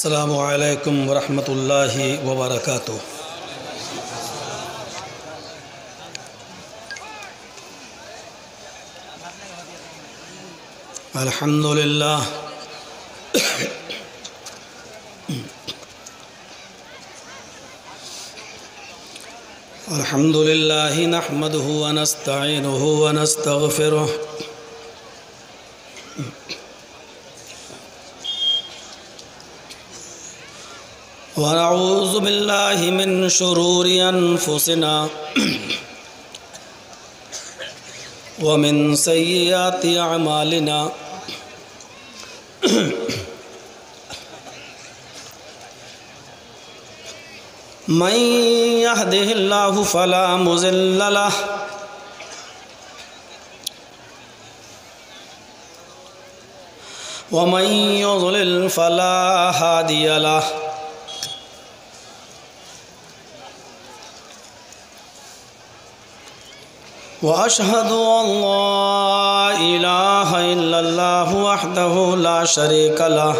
السلام عليكم ورحمة الله وبركاته. الحمد لله. الحمد لله نحمده ونستعينه ونستغفره. ونعوذ بالله من شرور أنفسنا ومن سيئات أعمالنا. من يهده الله فلا مضل له ومن يضلل فلا هادي له. وأشهد أن لا إله إلا الله وحده لا شريك له.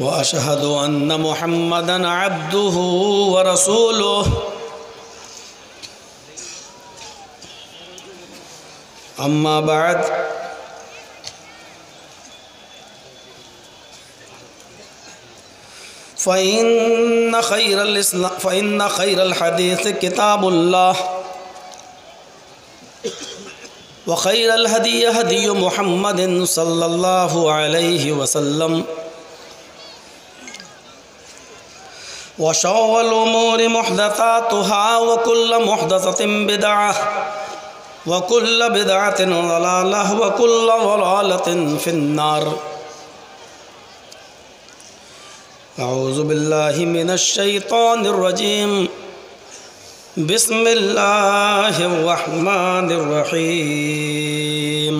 وأشهد أن محمدًا عبده ورسوله. أما بعد فإن خير الإسلام فإن خير الحديث كتاب الله. وخير الهدي هدي محمد صلى الله عليه وسلم. وشر الأمور محدثاتها وكل محدثة بدعة وكل بدعة ضلالة وكل ضلالة في النار. أعوذ بالله من الشيطان الرجيم. بسم الله الرحمن الرحيم.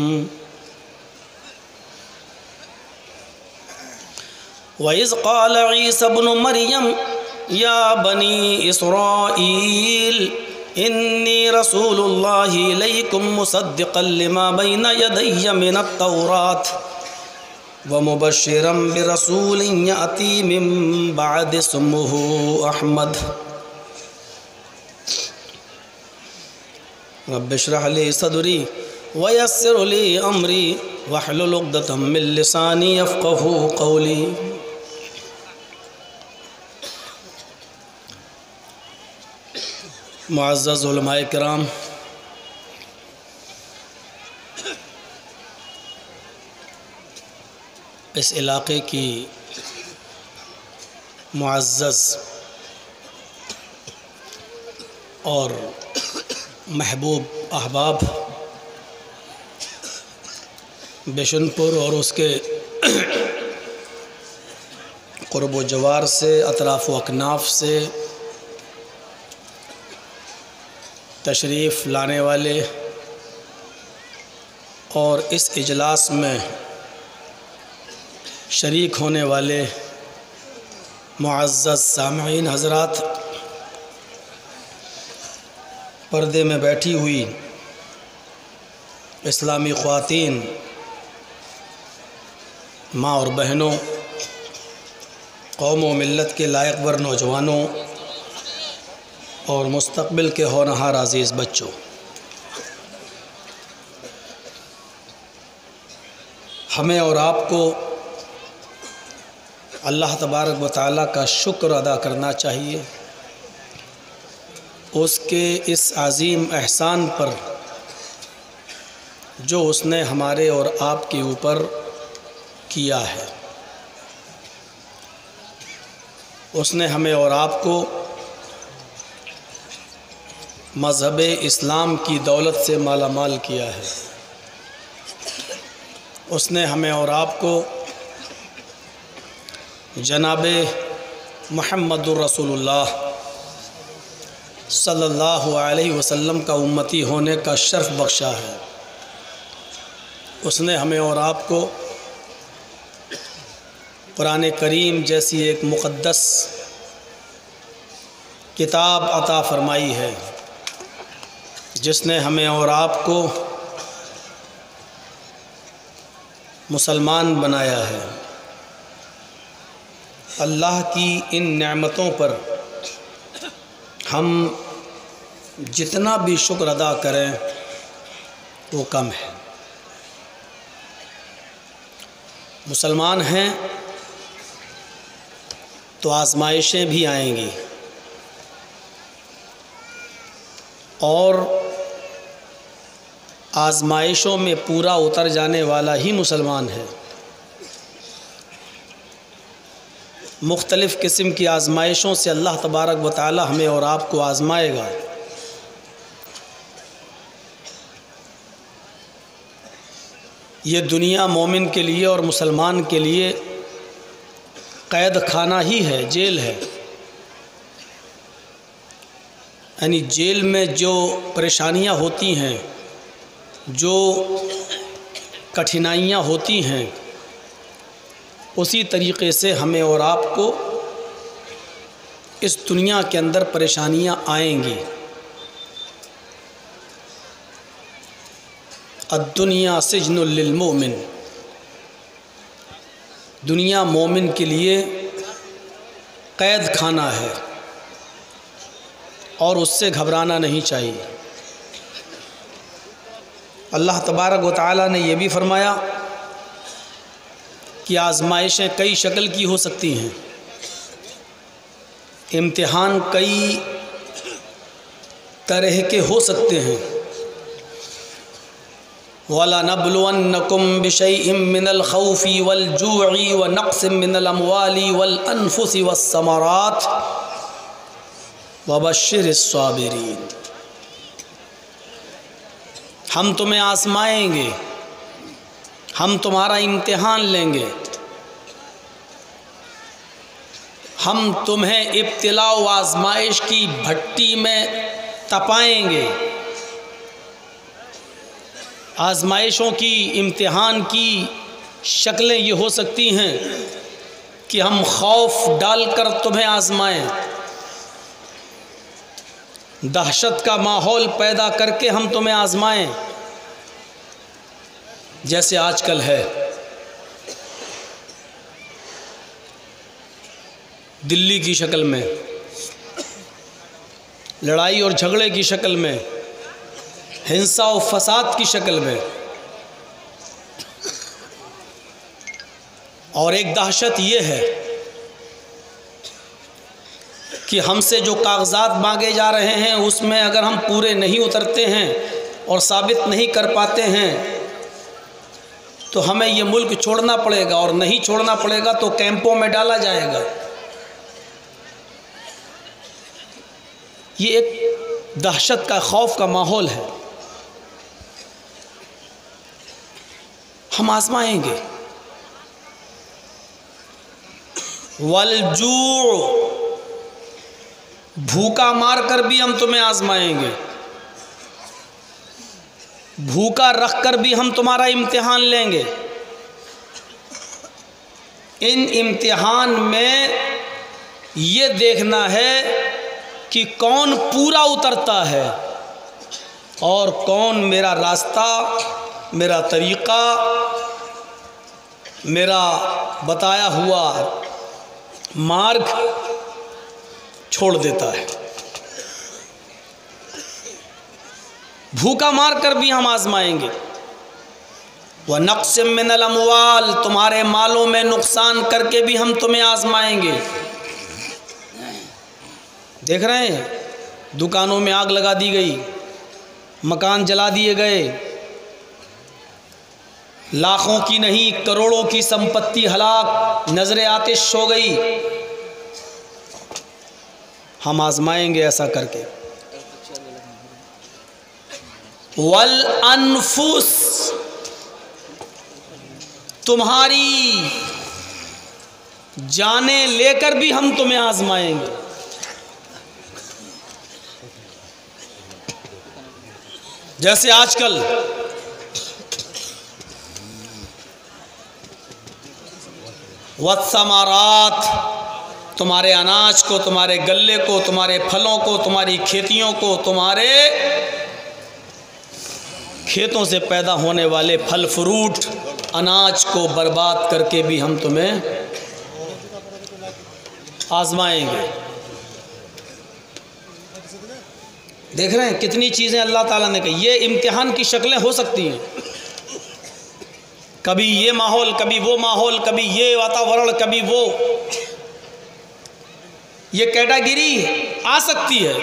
وإذ قال عيسى ابن مريم يا بني إسرائيل إني رسول الله إليكم مصدقا لما بين يدي من التوراة. ومبشرا برسول يأتي من بعد اسمه أحمد. رب اشرح لي صدري ويسر لي أمري واحلل عقدة من لساني يفقه قولي. معزز علماء کرام اس علاقے کی معزز اور محبوب احباب بشن پور اور اس کے قرب و جوار سے، اطراف و اکناف سے تشریف لانے والے اور اس اجلاس میں شریک ہونے والے معزز سامعین، حضرات، پردے میں بیٹھی ہوئی اسلامی خواتین، ماں اور بہنوں، قوم و ملت کے لائق ور نوجوانوں اور مستقبل کے ہونہار عزیز بچوں۔ ہمیں اور آپ کو اللہ تبارک و تعالیٰ کا شکر ادا کرنا چاہیے۔ اس کے اس عظیم احسان پر جو اس نے ہمارے اور آپ کے اوپر کیا ہے۔ اس نے ہمیں اور آپ کو مذہب اسلام کی دولت سے مالا مال کیا ہے۔ اس نے ہمیں اور آپ کو جناب محمد الرسول اللہ صلی اللہ علیہ وسلم کا امتی ہونے کا شرف بخشا ہے۔ اس نے ہمیں اور آپ کو قرآن کریم جیسی ایک مقدس کتاب عطا فرمائی ہے، جس نے ہمیں اور آپ کو مسلمان بنایا ہے۔ اللہ کی ان نعمتوں پر ہم جتنا بھی شکر ادا کریں وہ کم ہے۔ مسلمان ہیں تو آزمائشیں بھی آئیں گی۔ اور آزمائشوں میں پورا اتر جانے والا ہی مسلمان ہے۔ مختلف قسم کی آزمائشوں سے اللہ تبارک و تعالی ہمیں اور آپ کو آزمائے گا۔ یہ دنیا مومن کے لیے اور مسلمان کے لیے قید خانہ ہی ہے، جیل ہے۔ یعنی جیل میں جو پریشانیاں ہوتی ہیں، جو کٹھنائیاں ہوتی ہیں اسی طریقے سے ہمیں اور آپ کو اس دنیا کے اندر پریشانیاں آئیں گی۔ الدنیا سجن للمومن دنیا مومن کے لیے قید خانہ ہے اور اس سے گھبرانا نہیں چاہیے۔ اللہ تبارک و تعالیٰ نے یہ بھی فرمایا کہ آزمائشیں کئی شکل کی ہو سکتی ہیں۔ امتحان کئی طرح کے ہو سکتے ہیں۔ وَلَنَبْلُوَنَّكُمْ بِشَيْءٍ مِّنَ الْخَوْفِ وَالْجُوعِ وَنَقْصٍ مِّنَ الْأَمْوَالِ وَالْأَنفُسِ وَالثَّمَرَاتِ وَبَشِّرِ الصَّابِرِينَ۔ ہم تمہیں آزمائیں گے۔ ہم تمہارا امتحان لیں گے۔ ہم تمہیں ابتلاء و آزمائش کی بھٹی میں تپائیں گے۔ آزمائشوں کی، امتحان کی شکلیں یہ ہو سکتی ہیں کہ ہم خوف ڈال کر تمہیں آزمائیں۔ دہشت کا ماحول پیدا کر کے ہم تمہیں آزمائیں۔ جیسے آج کل ہے۔ دلی کی شکل میں، لڑائی اور جھگڑے کی شکل میں، ہنسا و فساد کی شکل میں۔ اور ایک دہشت یہ ہے کہ ہم سے جو کاغذات مانگے جا رہے ہیں، اس میں اگر ہم پورے نہیں اترتے ہیں اور ثابت نہیں کر پاتے ہیں تو ہمیں یہ ملک چھوڑنا پڑے گا اور نہیں چھوڑنا پڑے گا تو کیمپوں میں ڈالا جائے گا۔ یہ ایک دہشت کا خوف کا ماحول ہے۔ ہم آزمائیں گے۔ والجوع۔ بھوکا مار کر بھی ہم تمہیں آزمائیں گے۔ بھوکا رکھ کر بھی ہم تمہارا امتحان لیں گے۔ ان امتحان میں یہ دیکھنا ہے کہ کون پورا اترتا ہے اور کون میرا راستہ، میرا طریقہ، میرا بتایا ہوا مارگ چھوڑ دیتا ہے۔ بھوکا مار کر بھی ہم آزمائیں گے۔ وہ نقص من الاموال تمہارے مالوں میں نقصان کر کے بھی ہم تمہیں آزمائیں گے۔ دیکھ رہے ہیں، دکانوں میں آگ لگا دی گئی، مکان جلا دیے گئے۔ لاکھوں کی نہیں، کروڑوں کی سمپتی ہلاک، نظر آتش ہو گئی۔ ہم آزمائیں گے ایسا کر کے۔ والانفس۔ تمہاری جانیں لے کر بھی ہم تمہیں آزمائیں گے۔ جیسے آج کل وسمارات تمہارے اناج کو، تمہارے گلے کو، تمہارے پھلوں کو، تمہاری کھیتیوں کو، تمہارے کھیتوں سے پیدا ہونے والے پھل فروٹ اناج کو برباد کر کے بھی ہم تمہیں آزمائیں گے۔ دیکھ رہے ہیں کتنی چیزیں اللہ تعالیٰ نے کہی۔ یہ امتحان کی شکلیں ہو سکتی ہیں۔ کبھی یہ ماحول، کبھی وہ ماحول، کبھی یہ واتاورن، کبھی وہ۔ یہ کیٹاگری آ سکتی ہے۔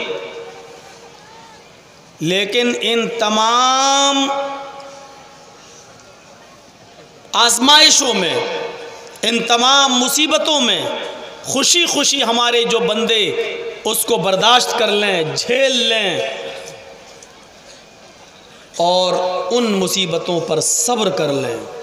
لیکن ان تمام آزمائشوں میں، ان تمام مصیبتوں میں خوشی خوشی ہمارے جو بندے اس کو برداشت کر لیں، جھیل لیں۔ اور ان مصیبتوں پر صبر کر لیں۔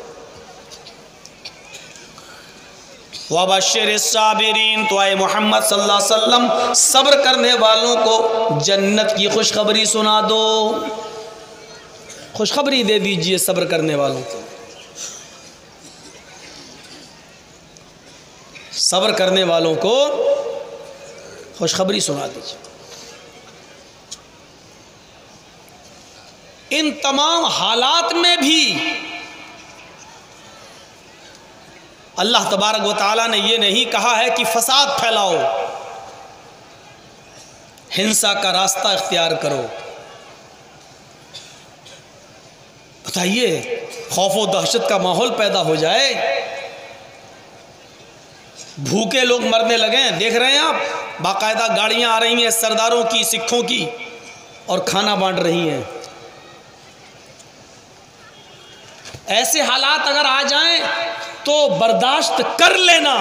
وبشر الصابرین تو آئے محمد صلی اللہ علیہ وسلم، صبر کرنے والوں کو جنت کی خوشخبری سنا دو۔ خوشخبری دے دیجیے صبر کرنے والوں کو۔ صبر کرنے والوں کو خوشخبری سنا دیجیے ان تمام حالات میں بھی اللہ تبارک و تعالیٰ نے یہ نہیں کہا ہے کہ فساد پھیلاؤ۔ ہنسا کا راستہ اختیار کرو۔ بتائیے، خوف و دہشت کا ماحول پیدا ہو جائے۔ بھوکے لوگ مرنے لگے ہیں، دیکھ رہے ہیں آپ؟ باقاعدہ گاڑیاں آ رہی ہیں سرداروں کی، سکھوں کی اور کھانا بانٹ رہی ہیں۔ ایسے حالات اگر آ جائیں تو برداشت کر لینا،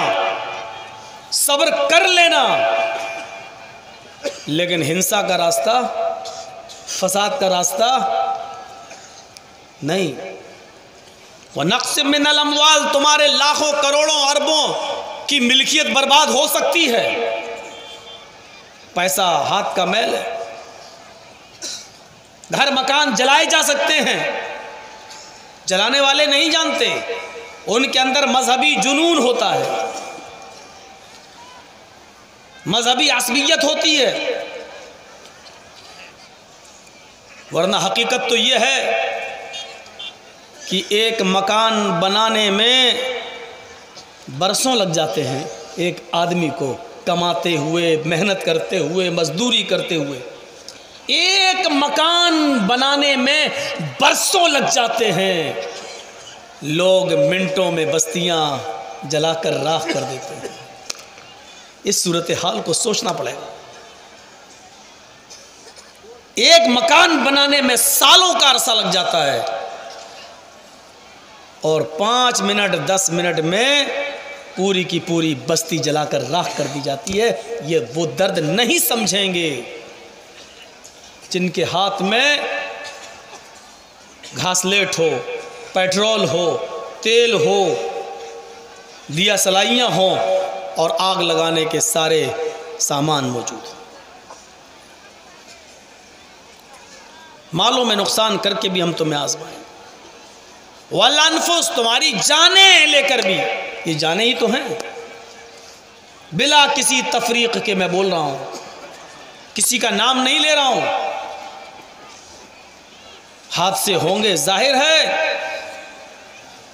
صبر کر لینا۔ لیکن ہنسا کا راستہ، فساد کا راستہ نہیں۔ وہ نقص من الاموال تمہارے لاکھوں، کروڑوں، اربوں کی ملکیت برباد ہو سکتی ہے۔ پیسہ ہاتھ کا میل ہے۔ گھر، مکان جلائے جا سکتے ہیں۔ جلانے والے نہیں جانتے۔ ان کے اندر مذہبی جنون ہوتا ہے۔ مذہبی عصبیت ہوتی ہے۔ ورنہ حقیقت تو یہ ہے کہ ایک مکان بنانے میں برسوں لگ جاتے ہیں۔ ایک آدمی کو کماتے ہوئے، محنت کرتے ہوئے، مزدوری کرتے ہوئے۔ ایک مکان بنانے میں برسوں لگ جاتے ہیں۔ لوگ منٹوں میں بستیاں جلا کر راکھ کر دیتے ہیں۔ اس صورتحال کو سوچنا پڑے۔ گا ایک مکان بنانے میں سالوں کا عرصہ لگ جاتا ہے۔ اور پانچ منٹ، دس منٹ میں پوری کی پوری بستی جلا کر راکھ کر دی جاتی ہے۔ یہ وہ درد نہیں سمجھیں گے جن کے ہاتھ میں گھاسلیٹ ہو۔ پیٹرول ہو، تیل ہو دیا سلائیاں ہوں اور آگ لگانے کے سارے سامان موجود ہیں۔ مالوں میں نقصان کر کے بھی ہم تمہیں آزمائیں۔ والانفس، تمہاری جانیں لے کر بھی۔ یہ جانیں ہی تو ہیں۔ بلا کسی تفریق کے میں بول رہا ہوں۔ کسی کا نام نہیں لے رہا ہوں۔ حادثے ہوں گے، ظاہر ہے۔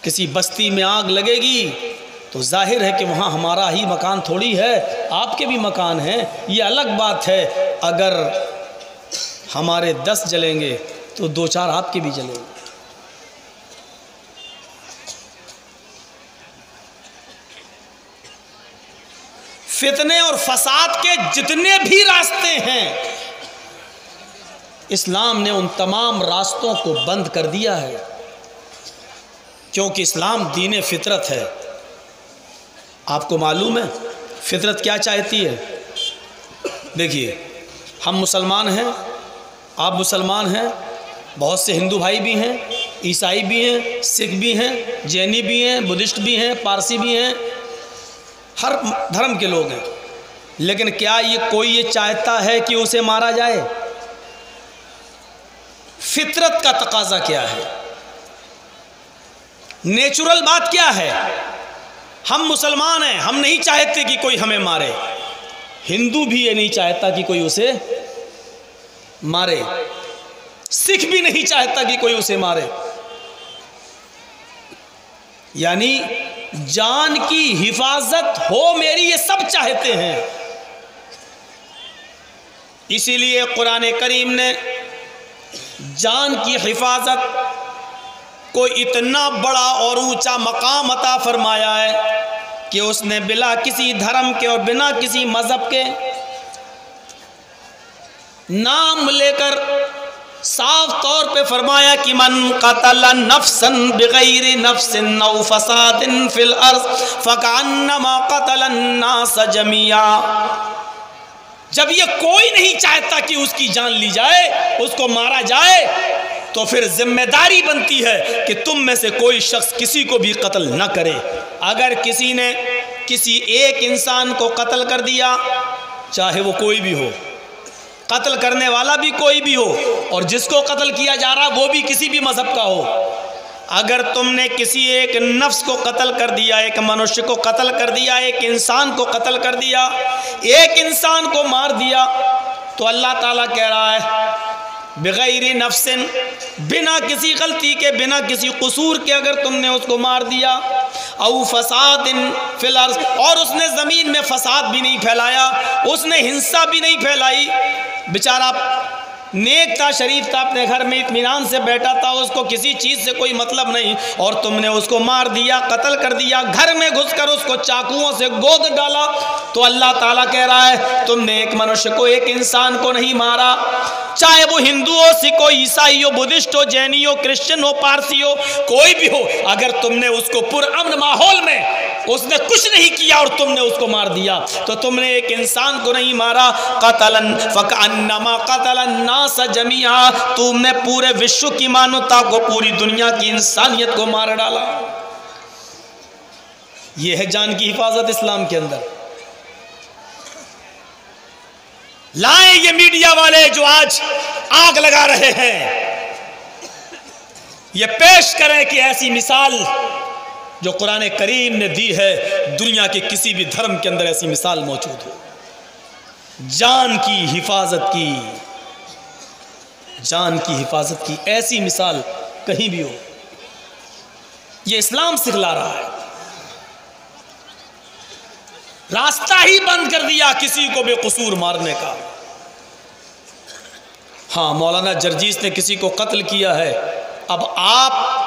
کسی بستی میں آگ لگے گی، تو ظاہر ہے کہ وہاں ہمارا ہی مکان تھوڑی ہے، آپ کے بھی مکان ہیں، یہ الگ بات ہے۔ اگر ہمارے دس جلیں گے، تو دو چار آپ کے بھی جلیں گے۔ فتنے اور فساد کے جتنے بھی راستے ہیں، اسلام نے ان تمام راستوں کو بند کر دیا ہے۔ کیونکہ اسلام دین فطرت ہے۔ آپ کو معلوم ہے فطرت کیا چاہتی ہے؟ دیکھیے، ہم مسلمان ہیں، آپ مسلمان ہیں، بہت سے ہندو بھائی بھی ہیں، عیسائی بھی ہیں، سکھ بھی ہیں، جینی بھی ہیں، بدھسٹ بھی ہیں، پارسی بھی ہیں، ہر دھرم کے لوگ ہیں۔ لیکن کیا یہ کوئی یہ چاہتا ہے کہ اسے مارا جائے؟ فطرت کا تقاضا کیا ہے؟ نیچرل بات کیا ہے؟ ہم مسلمان ہیں، ہم نہیں چاہتے کہ کوئی ہمیں مارے۔ ہندو بھی یہ نہیں چاہتا کہ کوئی اسے مارے۔ سکھ بھی نہیں چاہتا کہ کوئی اسے مارے۔ یعنی جان کی حفاظت ہو میری، یہ سب چاہتے ہیں۔ اسی لیے قرآن کریم نے جان کی حفاظت کو اتنا بڑا اور اونچا مقام عطا فرمایا ہے کہ اس نے بلا کسی دھرم کے اور بنا کسی مذہب کے نام لے کر صاف طور پہ فرمایا کہ من قتل نفسا بغیر نفس او فساد فی الارض فکانما قتل الناس جميعا جب یہ کوئی نہیں چاہتا کہ اس کی جان لی جائے، اس کو مارا جائے تو پھر ذمہ داری بنتی ہے کہ تم میں سے کوئی شخص کسی کو بھی قتل نہ کرے۔ اگر کسی نے کسی ایک انسان کو قتل کر دیا، چاہے وہ کوئی بھی ہو، قتل کرنے والا بھی کوئی بھی ہو، اور جس کو قتل کیا جا رہا، وہ بھی کسی بھی مذہب کا ہو۔ اگر تم نے کسی ایک نفس کو قتل کر دیا، ایک منشی کو قتل کر دیا، ایک انسان کو قتل کر دیا، ایک انسان کو مار دیا، تو اللہ تعالیٰ کہہ رہا ہے بغیر نفس بنا کسی غلطی کے، بنا کسی قصور کے اگر تم نے اس کو مار دیا، او فساد فی الارض، اور اس نے زمین میں فساد بھی نہیں پھیلایا، اس نے ہنسا بھی نہیں پھیلائی۔ بیچارہ نیک تھا، شریف تھا، اپنے گھر میں اطمینان سے بیٹھا تھا، اس کو کسی چیز سے کوئی مطلب نہیں۔ اور تم نے اس کو مار دیا، قتل کر دیا، گھر میں گھس کر اس کو چاکوؤں سے گود ڈالا۔ تو اللہ تعالیٰ کہہ رہا ہے، تم نے ایک منش کو، ایک انسان کو نہیں مارا۔ چاہے وہ ہندو ہو، سکھ ہو، عیسائی ہو، بدھسٹ ہو، جینی ہو، کرسچن ہو، پارسی ہو، کوئی بھی ہو، اگر تم نے اس کو پر امن ماحول میں اس نے کچھ نہیں کیا اور تم نے اس کو مار دیا۔ تو تم نے ایک انسان کو نہیں مارا۔ قتل فکانما قتل الناس جميعا تم نے پورے وشو کی مانوتا کو، پوری دنیا کی انسانیت کو مار ڈالا۔ یہ ہے جان کی حفاظت اسلام کے اندر۔ لائیں یہ میڈیا والے جو آج آگ لگا رہے ہیں۔ یہ پیش کریں کہ ایسی مثال جو قرآن کریم نے دی ہے، دنیا کے کسی بھی دھرم کے اندر ایسی مثال موجود ہو۔ جان کی حفاظت کی۔ جان کی حفاظت کی ایسی مثال کہیں بھی ہو۔ یہ اسلام سکھلا رہا ہے۔ راستہ ہی بند کر دیا کسی کو بے قصور مارنے کا۔ ہاں مولانا جرجیس نے کسی کو قتل کیا ہے۔ اب آپ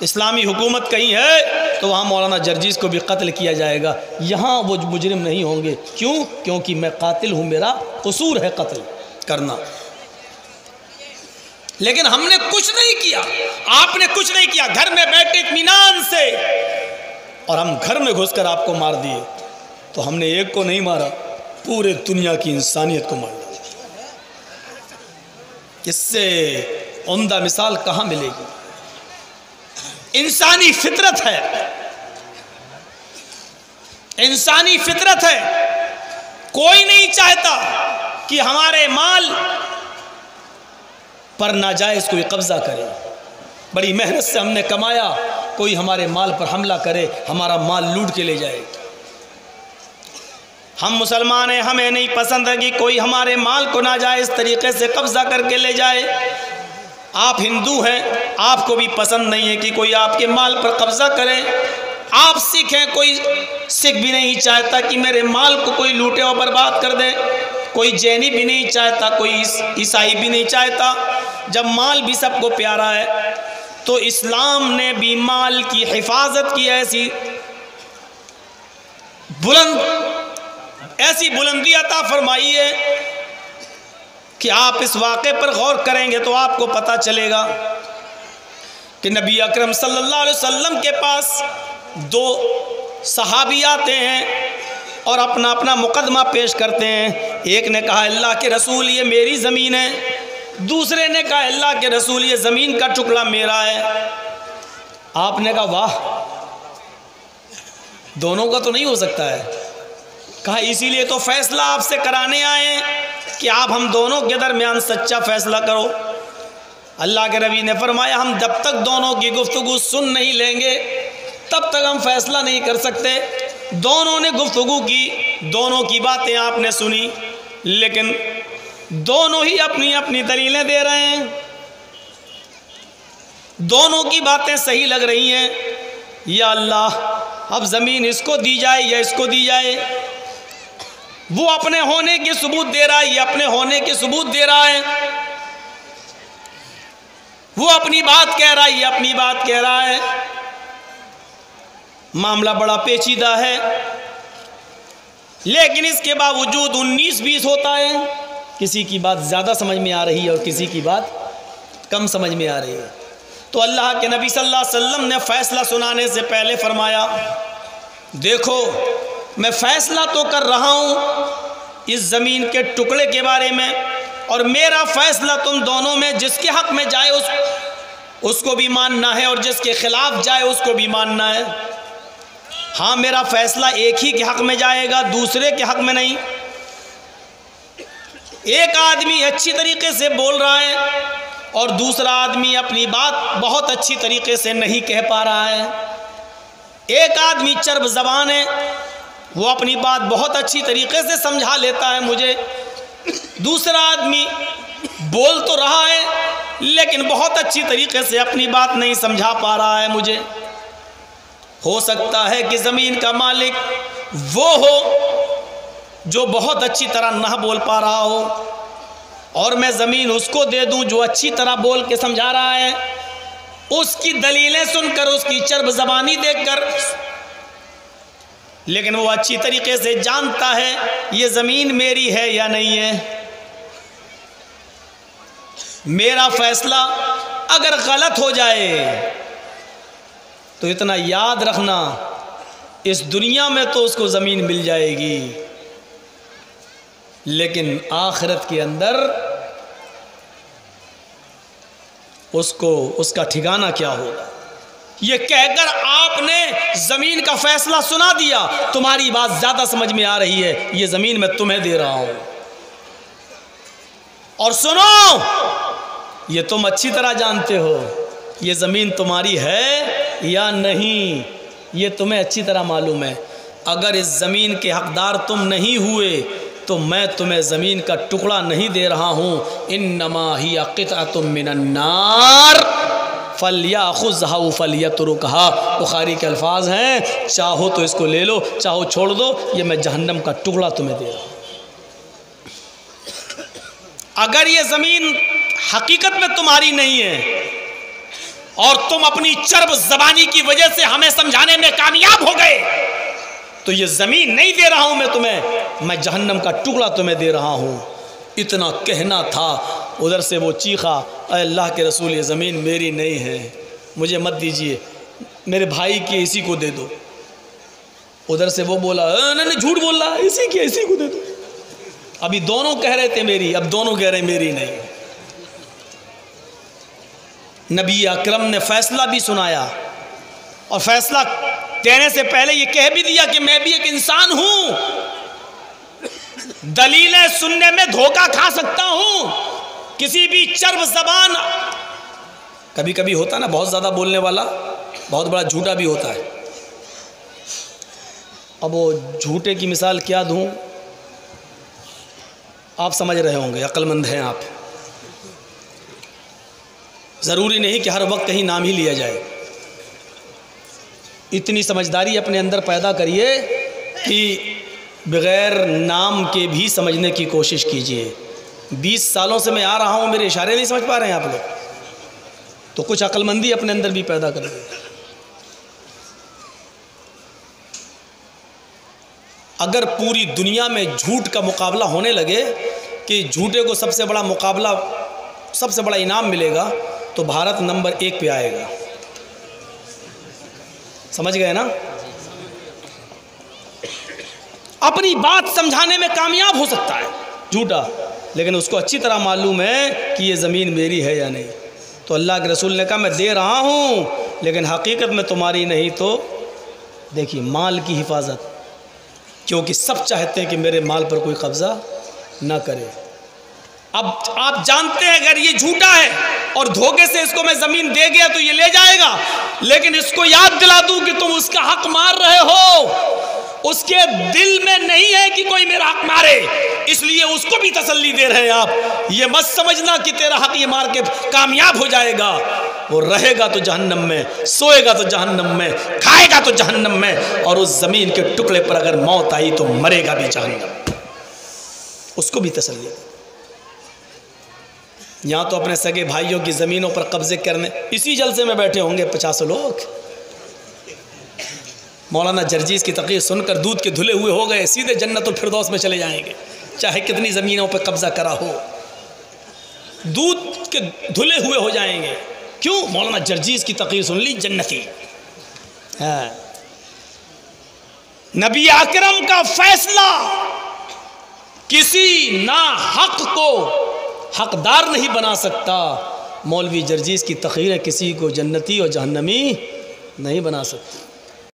اسلامی حکومت کہیں ہے تو وہاں مولانا جرجیس کو بھی قتل کیا جائے گا۔ یہاں وہ مجرم نہیں ہوں گے۔ کیوں؟ کیونکہ میں قاتل ہوں، میرا قصور ہے قتل کرنا۔ لیکن ہم نے کچھ نہیں کیا۔ آپ نے کچھ نہیں کیا۔ گھر میں بیٹھے اطمینان سے۔ اور ہم گھر میں گھس کر آپ کو مار دیے۔ تو ہم نے ایک کو نہیں مارا، پورے دنیا کی انسانیت کو مار دیا۔ اس سے عمدہ مثال کہاں ملے گی؟ انسانی فطرت ہے۔ انسانی فطرت ہے۔ کوئی نہیں چاہتا کہ ہمارے مال پر ناجائز کوئی قبضہ کرے۔ بڑی محنت سے ہم نے کمایا، کوئی ہمارے مال پر حملہ کرے، ہمارا مال لوٹ کے لے جائے۔ ہم مسلمان ہیں، ہمیں نہیں پسند ہے کہ کوئی ہمارے مال کو ناجائز طریقے سے قبضہ کر کے لے جائے۔ آپ ہندو ہیں، آپ کو بھی پسند نہیں ہے کہ کوئی آپ کے مال پر قبضہ کرے۔ آپ سکھ ہیں، کوئی سکھ بھی نہیں چاہتا کہ میرے مال کو کوئی لوٹے اور برباد کر دے۔ کوئی جینی بھی نہیں چاہتا، کوئی عیسائی بھی نہیں چاہتا۔ جب مال بھی سب کو پیارا ہے، تو اسلام نے بھی مال کی حفاظت کی ایسی بلند ایسی بلندی عطا فرمائی ہے کہ آپ اس واقعے پر غور کریں گے تو آپ کو پتہ چلے گا کہ نبی اکرم صلی اللہ علیہ وسلم کے پاس دو صحابی آتے ہیں اور اپنا اپنا مقدمہ پیش کرتے ہیں۔ ایک نے کہا، اللہ کے رسول، یہ میری زمین ہے۔ دوسرے نے کہا، اللہ کے رسول، یہ زمین کا ٹکڑا میرا ہے۔ آپ نے کہا، واہ! دونوں کا تو نہیں ہو سکتا ہے۔ کہا، اسی لیے تو فیصلہ آپ سے کرانے آئے کہ آپ ہم دونوں کے درمیان سچا فیصلہ کرو۔ اللہ کے نبی نے فرمایا، ہم جب تک دونوں کی گفتگو سن نہیں لیں گے، تب تک ہم فیصلہ نہیں کر سکتے۔ دونوں نے گفتگو کی، دونوں کی باتیں آپ نے سنی، لیکن دونوں ہی اپنی اپنی دلیلیں دے رہے ہیں۔ دونوں کی باتیں صحیح لگ رہی ہیں۔ یا اللہ، اب زمین اس کو دی جائے یا اس کو دی جائے۔ وہ اپنے ہونے کے ثبوت دے رہا ہے، یہ اپنے ہونے کے ثبوت دے رہا ہے۔ وہ اپنی بات کہہ رہا ہے، یہ اپنی بات کہہ رہا ہے۔ معاملہ بڑا پیچیدہ ہے۔ لیکن اس کے باوجود انیس بیس ہوتا ہے۔ کسی کی بات زیادہ سمجھ میں آ رہی ہے اور کسی کی بات کم سمجھ میں آ رہی ہے۔ تو اللہ کے نبی صلی اللہ علیہ وسلم نے فیصلہ سنانے سے پہلے فرمایا، دیکھو میں فیصلہ تو کر رہا ہوں اس زمین کے ٹکڑے کے بارے میں، اور میرا فیصلہ تم دونوں میں، جس کے حق میں جائے اس اس کو بھی ماننا ہے، اور جس کے خلاف جائے اس کو بھی ماننا ہے۔ ہاں میرا فیصلہ ایک ہی کے حق میں جائے گا، دوسرے کے حق میں نہیں۔ ایک آدمی اچھی طریقے سے بول رہا ہے، اور دوسرا آدمی اپنی بات بہت اچھی طریقے سے نہیں کہہ پا رہا ہے۔ ایک آدمی چرب زبان ہے وہ اپنی بات بہت اچھی طریقے سے سمجھا لیتا ہے مجھے۔ دوسرا آدمی بول تو رہا ہے، لیکن بہت اچھی طریقے سے اپنی بات نہیں سمجھا پا رہا ہے مجھے۔ ہو سکتا ہے کہ زمین کا مالک وہ ہو جو بہت اچھی طرح نہ بول پا رہا ہو۔ اور میں زمین اس کو دے دوں جو اچھی طرح بول کے سمجھا رہا ہے۔ اس کی دلیلیں سن کر، اس کی چرب زبانی دیکھ کر لیکن وہ اچھی طریقے سے جانتا ہے یہ زمین میری ہے یا نہیں ہے۔ میرا فیصلہ اگر غلط ہو جائے تو اتنا یاد رکھنا اس دنیا میں تو اس کو زمین مل جائے گی۔ لیکن آخرت کے اندر اس کو اس کا ٹھکانہ کیا ہوگا؟ یہ کہہ کر آپ نے زمین کا فیصلہ سنا دیا، تمہاری بات زیادہ سمجھ میں آ رہی ہے، یہ زمین میں تمہیں دے رہا ہوں۔ اور سنو، یہ تم اچھی طرح جانتے ہو، یہ زمین تمہاری ہے یا نہیں، یہ تمہیں اچھی طرح معلوم ہے۔ اگر اس زمین کے حقدار تم نہیں ہوئے، تو میں تمہیں زمین کا ٹکڑا نہیں دے رہا ہوں۔ ان نما ہی من النار۔ فلیا خز ہاؤ فلیت رکا بخاری کے الفاظ ہیں، چاہو تو اس کو لے لو، چاہو چھوڑ دو، یہ میں جہنم کا ٹکڑا تمہیں دے رہا ہوں۔ اگر یہ زمین حقیقت میں تمہاری نہیں ہے، اور تم اپنی چرب زبانی کی وجہ سے ہمیں سمجھانے میں کامیاب ہو گئے، تو یہ زمین نہیں دے رہا ہوں میں تمہیں، میں جہنم کا ٹکڑا تمہیں دے رہا ہوں۔ اتنا کہنا تھا ادھر سے وہ چیخا، اے اللہ کے رسول، یہ زمین میری نہیں ہے۔ مجھے مت دیجیے میرے بھائی کی اسی کو دے دو۔ ادھر سے وہ بولا نہیں نہیں، جھوٹ بول رہا اسی کی، اسی کو دے دو۔ ابھی دونوں کہہ رہے تھے میری، اب دونوں کہہ رہے میری نہیں۔ نبی اکرم نے فیصلہ بھی سنایا۔ اور فیصلہ کہنے سے پہلے یہ کہہ بھی دیا کہ میں بھی ایک انسان ہوں۔ دلیلیں سننے میں دھوکہ کھا سکتا ہوں۔ کسی بھی چرب زبان کبھی کبھی ہوتا نا بہت زیادہ بولنے والا، بہت بڑا جھوٹا بھی ہوتا ہے۔ اب وہ جھوٹے کی مثال کیا دوں؟ آپ سمجھ رہے ہوں گے عقل مند ہیں آپ۔ ضروری نہیں کہ ہر وقت کہیں نام ہی لیا جائے۔ اتنی سمجھداری اپنے اندر پیدا کریے کہ بغیر نام کے بھی سمجھنے کی کوشش کیجیے بیس سالوں سے میں آ رہا ہوں، میرے اشارے نہیں سمجھ پا رہے ہیں آپ لوگ۔ تو کچھ عقل مندی اپنے اندر بھی پیدا کریے اگر پوری دنیا میں جھوٹ کا مقابلہ ہونے لگے کہ جھوٹے کو سب سے بڑا مقابلہ، سب سے بڑا انعام ملے گا، تو بھارت نمبر ایک پہ آئے گا۔ سمجھ گئے نا؟ اپنی بات سمجھانے میں کامیاب ہو سکتا ہے۔ جھوٹا۔ لیکن اس کو اچھی طرح معلوم ہے کہ یہ زمین میری ہے یا نہیں۔ تو اللہ کے رسول نے کہا، میں دے رہا ہوں، لیکن حقیقت میں تمہاری نہیں تو دیکھیے، مال کی حفاظت، کیونکہ سب چاہتے ہیں کہ میرے مال پر کوئی قبضہ نہ کرے۔ اب آپ جانتے ہیں، اگر یہ جھوٹا ہے اور دھوکے سے اس کو میں زمین دے گیا تو یہ لے جائے گا، لیکن اس کو یاد دلا دوں کہ تم اس کا حق مار رہے ہو۔ اس کے دل میں نہیں ہے کہ کوئی میرا حق مارے۔ اس لیے اس کو بھی تسلی دے رہے ہیں آپ۔ یہ مت سمجھنا کہ تیرا حق یہ مار کے کامیاب ہو جائے گا۔ وہ رہے گا تو جہنم میں، سوئے گا تو جہنم میں، کھائے گا تو جہنم میں۔ اور اس زمین کے ٹکڑے پر اگر موت آئی تو مرے گا بھی جہنم۔ اس کو بھی تسلی یہاں تو اپنے سگے بھائیوں کی زمینوں پر قبضے کرنے، اسی جلسے میں بیٹھے ہوں گے پچاس لوگ۔ مولانا جرجیز کی تقریر سن کر دودھ کے دھلے ہوئے ہو گئے، سیدھے جنت الفردوس میں چلے جائیں گے۔ چاہے کتنی زمینوں پہ قبضہ کرا ہو۔ دودھ کے دھلے ہوئے ہو جائیں گے۔ کیوں؟ مولانا جرجیز کی تقریر سن لی، جنتی۔ ہاں۔ نبی اکرم کا فیصلہ کسی نا حق کو حقدار نہیں بنا سکتا۔ مولوی جرجیز کی تقریر کسی کو جنتی اور جہنمی نہیں بنا سکتی۔